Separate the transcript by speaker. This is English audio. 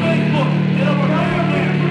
Speaker 1: Facebook and of our.